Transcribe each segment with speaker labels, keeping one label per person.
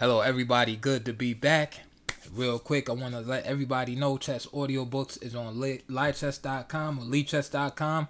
Speaker 1: Hello, everybody. Good to be back. Real quick, I want to let everybody know Chess Audiobooks is on livechess.com or lichess.com.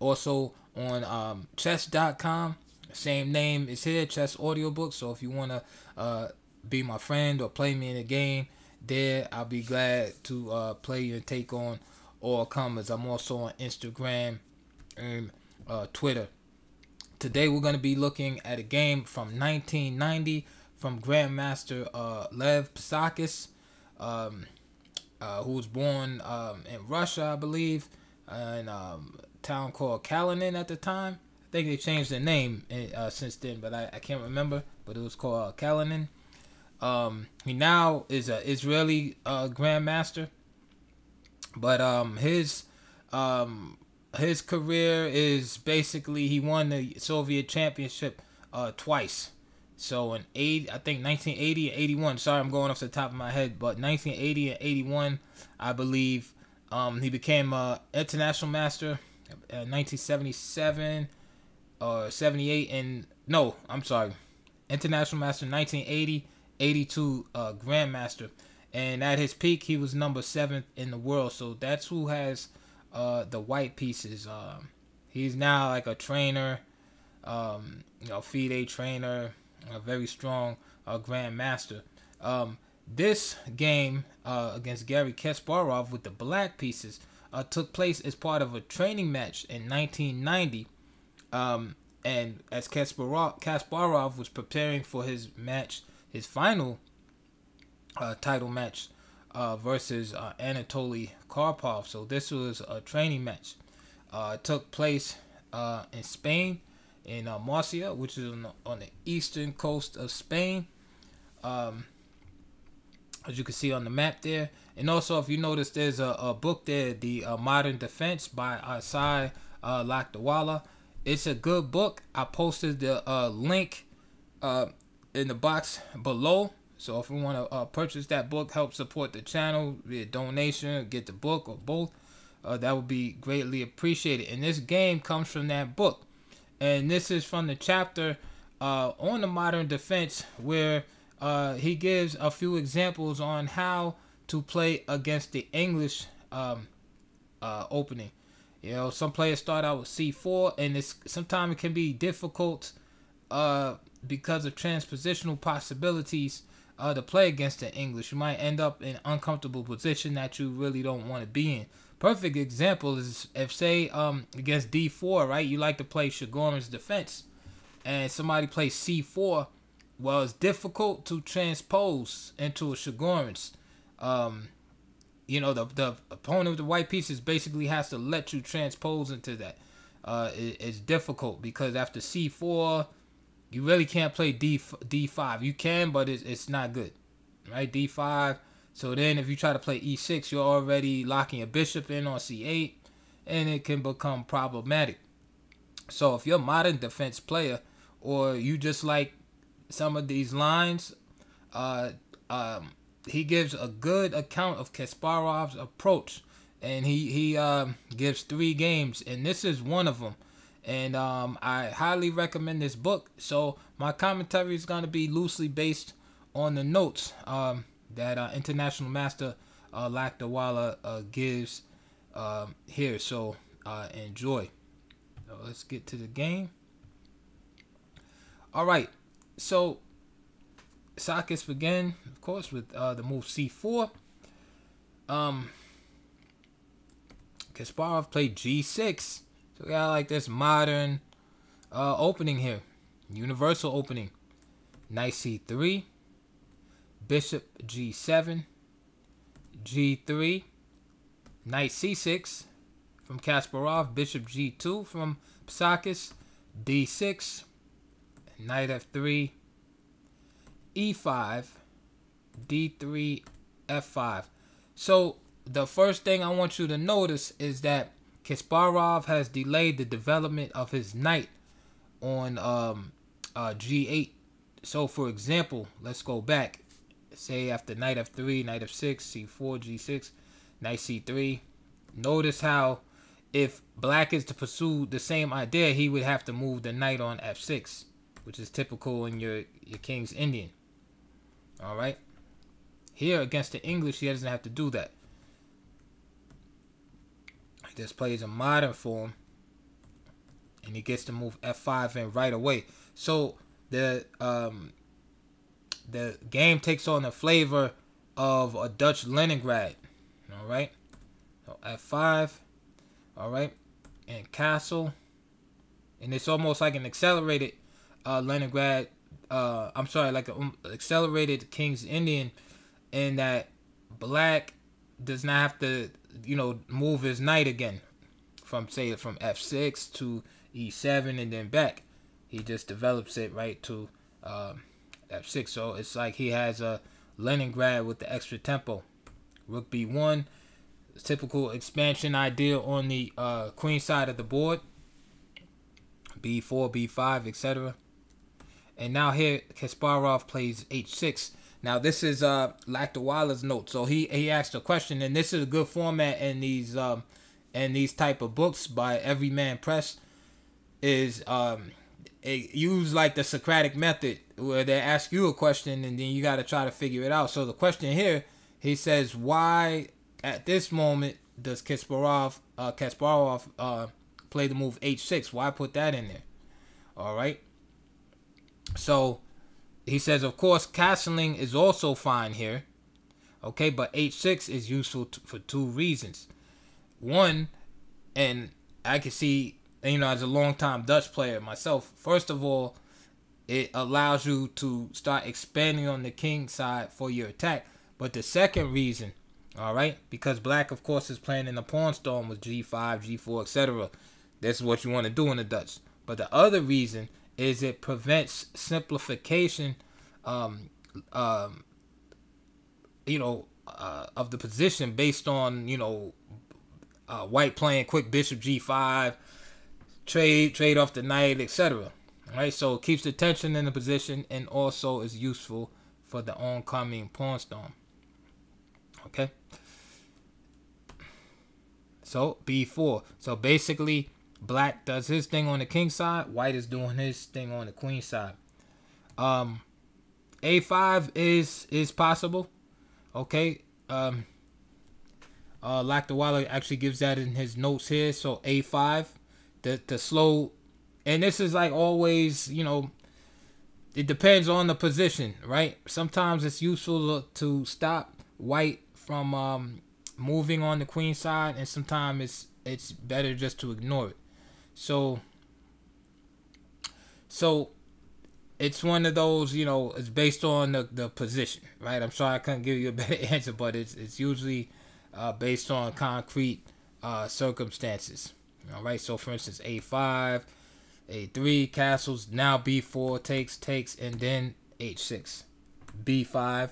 Speaker 1: Also on um, chess.com. Same name is here, Chess Audiobooks. So if you want to uh, be my friend or play me in a game there, I'll be glad to uh, play you and take on all comers. I'm also on Instagram and uh, Twitter. Today we're going to be looking at a game from 1990 from Grandmaster uh, Lev Psakhis, um, uh, who was born um, in Russia, I believe, in um, a town called Kalinin at the time. I think they changed the name uh, since then, but I, I, can't remember. But it was called uh, Kalinin. Um, he now is an Israeli uh, Grandmaster, but um, his um, his career is basically he won the Soviet Championship uh, twice. So in eight, I think 1980 and 81. Sorry, I'm going off the top of my head, but 1980 and 81, I believe, um, he became a international master. Uh, 1977 or 78, and no, I'm sorry, international master 1980, 82 uh, grandmaster, and at his peak he was number seventh in the world. So that's who has uh, the white pieces. Um, he's now like a trainer, um, you know, FIDE trainer a very strong uh, grandmaster. Um, this game uh, against Garry Kasparov with the black pieces uh, took place as part of a training match in 1990. Um, and as Kasparov, Kasparov was preparing for his match, his final uh, title match uh, versus uh, Anatoly Karpov. So this was a training match. Uh, it took place in Spain in uh, Murcia, which is on the, on the, eastern coast of Spain. Um, as you can see on the map there. And also, if you notice, there's a, a book there, The uh, Modern Defense by Asai uh, Lakdawala. It's a good book. I posted the uh, link uh, in the box below. So if you want to uh, purchase that book, help support the channel via donation, get the book or both, uh, that would be greatly appreciated. And this game comes from that book and this is from the chapter uh, on the modern defense where uh, he gives a few examples on how to play against the English um, uh, opening. You know, some players start out with C4, and it's sometimes it can be difficult uh, because of transpositional possibilities uh, to play against the English. You might end up in uncomfortable position that you really don't want to be in perfect example is if say um against D4, right? You like to play Chigorin's defense, and somebody plays C4. Well, it's difficult to transpose into a Chigorin's. Um, you know, the the opponent with the white pieces basically has to let you transpose into that. Uh, it, it's difficult because after C4, you really can't play D D5. You can, but it's it's not good, right? D5 so then if you try to play e6, you're already locking a bishop in on c8, and it can become problematic. So if you're a modern defense player, or you just like some of these lines, uh, um, he gives a good account of Kasparov's approach, and he he um, gives three games, and this is one of them. And um, I highly recommend this book. So my commentary is going to be loosely based on the notes. Um, that uh, International Master uh, Lakdawala uh, gives um, here. So uh, enjoy. So let's get to the game. All right. So Psakhis begin, of course, with uh, the move c4. Um, Kasparov played g6. So we got like this modern uh, opening here. Universal opening. Knight c3 bishop g7, g3, knight c6 from Kasparov, bishop g2 from Psakhis, d6, knight f3, e5, d3, f5. So the first thing I want you to notice is that Kasparov has delayed the development of his knight on um, uh, g8. So for example, let's go back say after knight f3, knight f6, c4, g6, knight c3. Notice how if black is to pursue the same idea, he would have to move the knight on f6, which is typical in your, your king's Indian. All right. Here against the English, he doesn't have to do that. He just plays a modern form. And he gets to move f5 in right away. So the um, the game takes on the flavor of a Dutch Leningrad. All right. So f5. All right. And castle. And it's almost like an accelerated uh, Leningrad. Uh, I'm sorry, like an um, accelerated King's Indian, in that black does not have to, you know, move his knight again from say from f6 to e7 and then back. He just develops it right to um, f6. So it's like he has a Leningrad with the extra tempo. Rook b1, typical expansion idea on the uh, queen side of the board. b4, b5, etc. And now here Kasparov plays h6. Now this is uh Lakdawala's note. So he he asked a question, and this is a good format in these um in these type of books by Everyman Press. Is um it use like the Socratic method where they ask you a question and then you got to try to figure it out. So the question here, he says, why at this moment does Kasparov uh, Kasparov uh, play the move h6? Why put that in there? All right. So he says, of course, castling is also fine here. Okay, but h6 is useful for two reasons. One, and I can see you know, as a long-time Dutch player myself, first of all, it allows you to start expanding on the king side for your attack. But the second reason, all right, because black, of course, is playing in the pawn storm with g5, g4, etc. This is what you want to do in the Dutch. But the other reason is it prevents simplification, um, um, you know, uh, of the position based on you know, uh, white playing quick bishop g5 trade, trade off the knight, etc. Right, so it keeps the tension in the position and also is useful for the oncoming pawn storm. Okay. So b4. So basically, black does his thing on the king side, white is doing his thing on the queen side. Um, a5 is is possible. Okay. Um, uh, Lakdawala actually gives that in his notes here. So a5 the the slow and this is like always, you know, it depends on the position, right? Sometimes it's useful to stop white from um, moving on the queen side, and sometimes it's it's better just to ignore it. So, so it's one of those, you know, it's based on the, the position, right? I'm sorry I couldn't give you a better answer, but it's it's usually uh, based on concrete uh, circumstances. All right, so for instance, a5, a3, castles, now b4, takes, takes, and then h6. b5,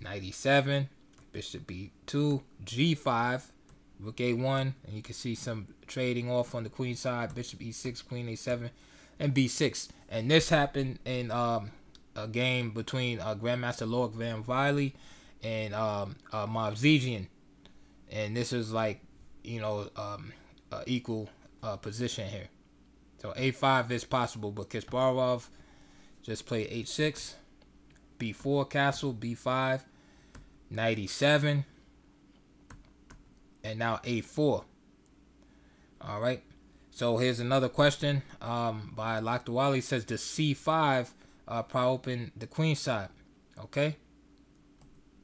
Speaker 1: 97, bishop b2, g5, rook a1, and you can see some trading off on the queen side, bishop e6, queen a7, and b6. And this happened in um, a game between uh, Grandmaster Loek van Wely and um, uh, Movsesian. And this is like, you know, um, uh, equal uh, position here. So a5 is possible, but Kasparov just played h6, b4 castle, b5, 97, and now a4. All right. So here's another question um, by Lakdawala. says, does c5 uh, open the queen side? Okay.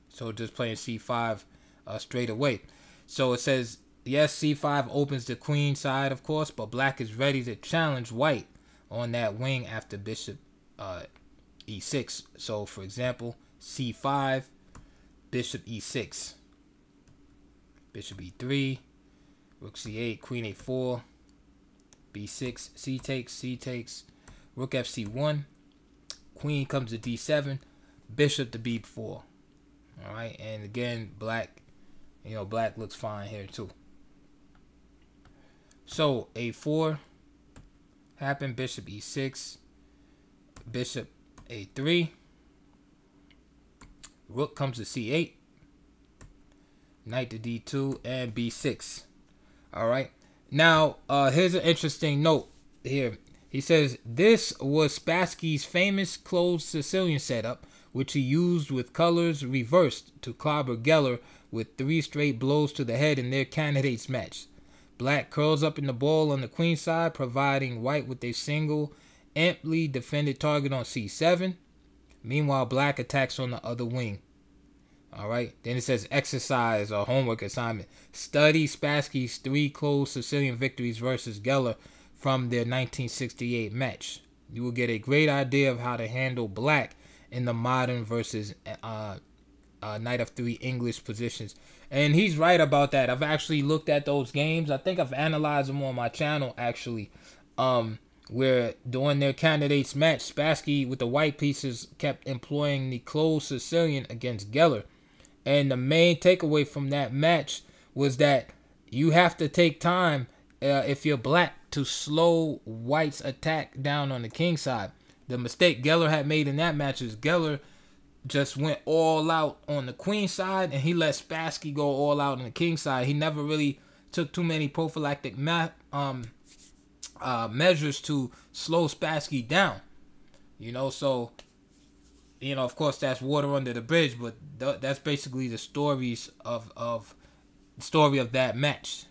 Speaker 1: So just playing c5 uh, straight away. So it says yes, c5 opens the queen side, of course, but black is ready to challenge white on that wing after bishop uh, e6. So, for example, c5, bishop e6, bishop e3, rook c8, queen a4, b6, c takes, c takes, rook fc1, queen comes to d7, bishop to b4. All right, and again, black, you know, black looks fine here too. So a4 happened, bishop e6, bishop a3, rook comes to c8, knight to d2, and b6. All right. Now, uh, here's an interesting note here. He says this was Spassky's famous closed Sicilian setup, which he used with colors reversed to clobber Geller with three straight blows to the head in their candidates match. Black curls up in the ball on the queen side, providing white with a single, amply defended target on c7. Meanwhile, black attacks on the other wing. All right. Then it says exercise or homework assignment. Study Spassky's three close Sicilian victories versus Geller from their 1968 match. You will get a great idea of how to handle black in the modern versus uh, uh, knight of three English positions. And he's right about that. I've actually looked at those games. I think I've analyzed them on my channel actually. Um, where during their candidates match, Spassky with the white pieces kept employing the closed Sicilian against Geller. And the main takeaway from that match was that you have to take time uh, if you're black to slow White's attack down on the king side. The mistake Geller had made in that match is Geller just went all out on the queen side and he let Spassky go all out on the king side. He never really took too many prophylactic um, uh, measures to slow Spassky down. You know, so you know, of course, that's water under the bridge, but th- that's basically the stories of of story of that match.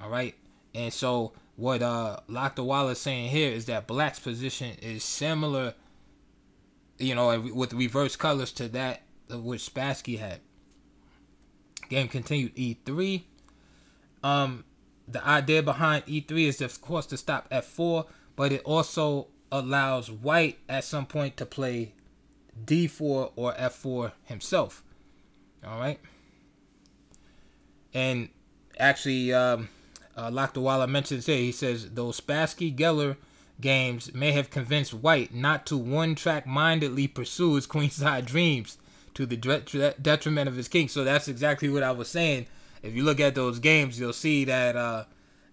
Speaker 1: All right, and so what uh Lakdawala is saying here is that Black's position is similar, you know, with reverse colors to that which Spassky had. Game continued E3. Um, the idea behind E3 is, of course, to stop F4, but it also allows White at some point to play D4 or F4 himself. All right. And actually, um, uh, Lakdawala mentions here, he says, those Spassky Geller games may have convinced White not to one track mindedly pursue his queenside dreams to the detriment of his king. So that's exactly what I was saying. If you look at those games, you'll see that uh,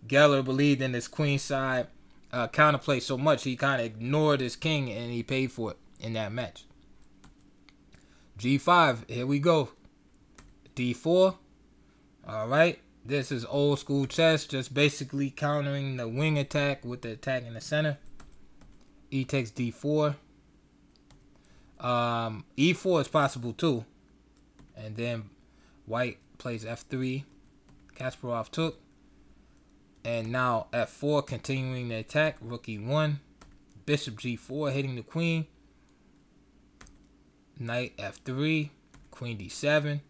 Speaker 1: Geller believed in his queenside uh, counterplay so much he kind of ignored his king and he paid for it in that match. G5, here we go. D4. All right. This is old school chess, just basically countering the wing attack with the attack in the center. E takes D4. Um, E4 is possible too. And then white plays F3. Kasparov took. And now F4 continuing the attack. Rook E1. Bishop G4 hitting the queen knight f3, queen d7,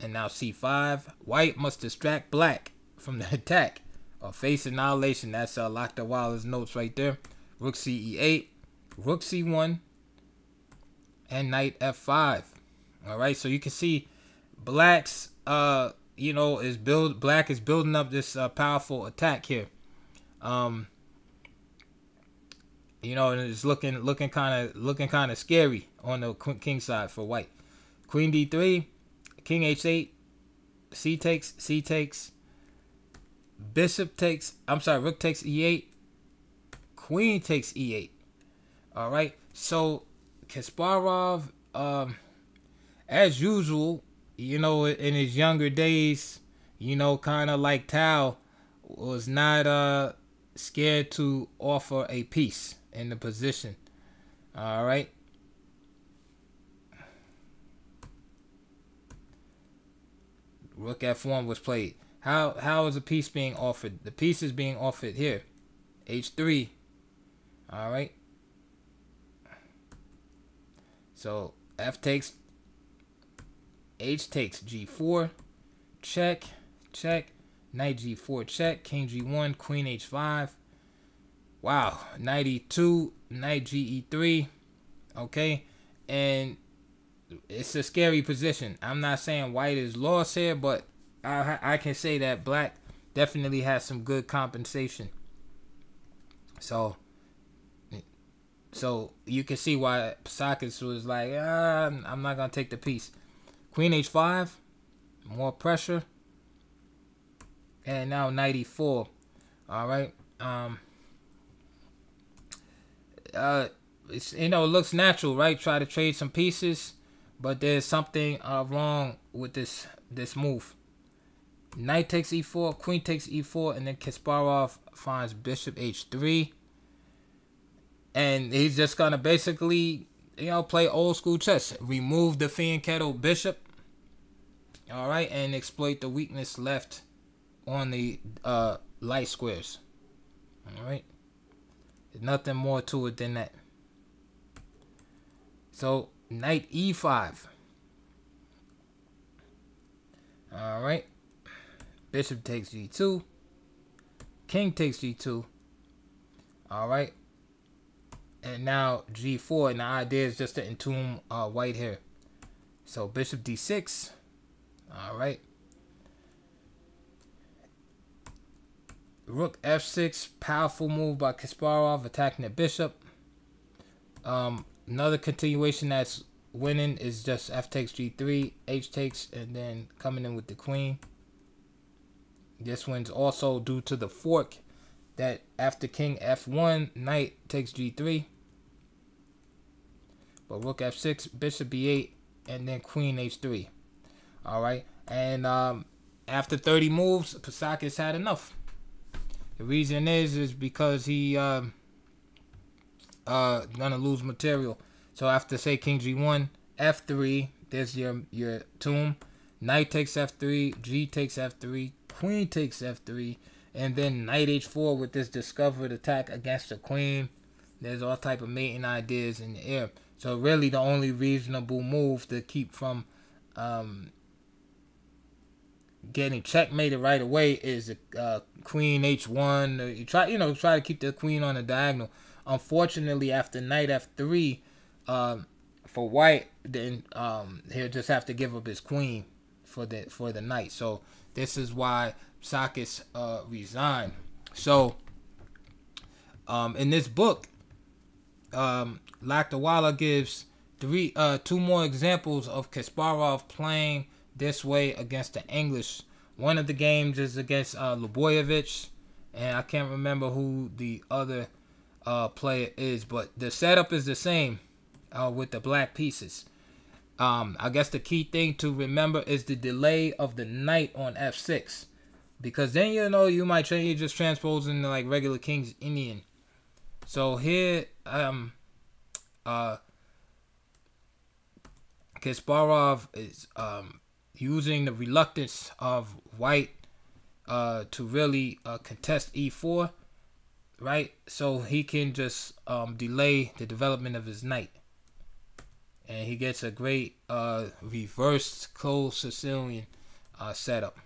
Speaker 1: and now c5. White must distract black from the attack or face annihilation. That's uh, Lakdawala's notes right there. Rook c e8, rook c1, and knight f5. All right, so you can see black's uh you know is build black is building up this uh, powerful attack here. Um you know, and it's looking looking kind of looking kind of scary on the king side for white. Queen d3, king h8, c takes, c takes, bishop takes. I'm sorry, rook takes e8, queen takes e8. All right, so Kasparov, um, as usual, you know, in his younger days, you know, kind of like Tal, was not uh scared to offer a piece in the position. All right. Rook f1 was played. How how is a piece being offered? The piece is being offered here. h3. All right. So f takes h takes g4 check check knight g4 check king g1 queen h5 Wow, knight e2 knight GE3. Okay. And it's a scary position. I'm not saying white is lost here, but I I can say that black definitely has some good compensation. So so you can see why Psakhis was like, ah, I'm not gonna take the piece. Queen H5, more pressure. And now 94. All right. Um uh, it's you know it looks natural, right? Try to trade some pieces, but there's something uh, wrong with this this move. Knight takes e4, queen takes e4, and then Kasparov finds bishop h3. And he's just gonna basically you know, play old school chess. Remove the Fianchetto bishop. All right, and exploit the weakness left on the uh, light squares. All right. There's nothing more to it than that. So, knight e5. All right. Bishop takes g2. King takes g2. All right. And now g4. And the idea is just to entomb uh, white here. So bishop d6. All right. Rook f6. Powerful move by Kasparov attacking the bishop. Um, another continuation that's winning is just f takes g3, h takes, and then coming in with the queen. This one's also due to the fork that after king f1, knight takes g3. But rook f6, bishop b8, and then queen h3. All right. And um, after 30 moves, Psakhis had enough. The reason is is because he um, uh gonna lose material. So after say king g1, f3, there's your your tomb. Knight takes f3, g takes f3, queen takes f3, and then knight h4 with this discovered attack against the queen. There's all type of mating ideas in the air. So really, the only reasonable move to keep from um, getting checkmated right away is uh, queen h1. You try, you know, try to keep the queen on the diagonal. Unfortunately, after knight f3, um, for white, then um, he'll just have to give up his queen for the for the knight. So this is why Psakhis uh, resigned. So um, in this book, um, Lakdawala gives three, uh, two more examples of Kasparov playing this way against the English. One of the games is against uh, Ljubojevic, and I can't remember who the other uh, player is, but the setup is the same uh, with the black pieces. Um, I guess the key thing to remember is the delay of the knight on f6, because then you know you might try you just transposing like regular King's Indian. So here, um, uh, Kasparov is um using the reluctance of white uh to really uh, contest e4, right? So he can just um delay the development of his knight. And he gets a great uh reversed closed Sicilian uh setup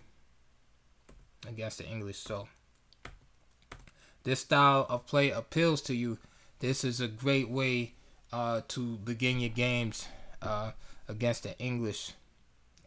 Speaker 1: against the English. So this style of play appeals to you, this is a great way uh, to begin your games uh, against the English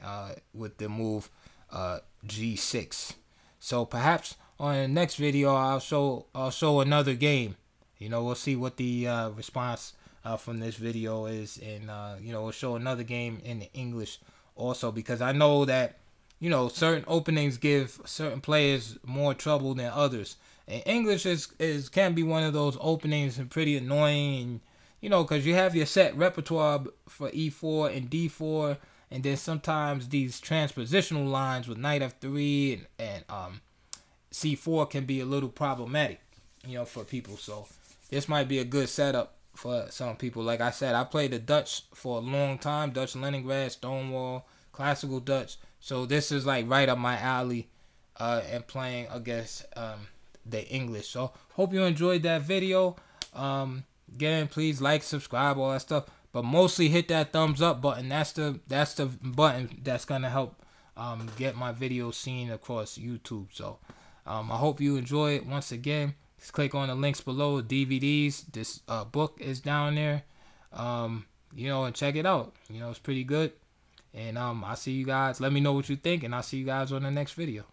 Speaker 1: uh, with the move uh, G6. So perhaps on the next video, I'll show I'll show another game. You know, we'll see what the uh, response uh, from this video is, and you know, we'll show another game in the English also because I know that you know certain openings give certain players more trouble than others. And English is, is can be one of those openings and pretty annoying, and you know, because you have your set repertoire for E4 and D4, and then sometimes these transpositional lines with knight F3 and, and um, C4 can be a little problematic, you know, for people. So this might be a good setup for some people. Like I said, I played the Dutch for a long time, Dutch Leningrad, Stonewall, classical Dutch. So this is like right up my alley, uh, and playing against um the English. So hope you enjoyed that video. Um, again, please like, subscribe, all that stuff. But mostly hit that thumbs up button. That's the that's the button that's gonna help um, get my videos seen across YouTube. So um, I hope you enjoy it. Once again, just click on the links below. DVDs. This uh, book is down there. Um, you know, and check it out. You know, it's pretty good. And um, I'll see you guys. Let me know what you think, and I'll see you guys on the next video.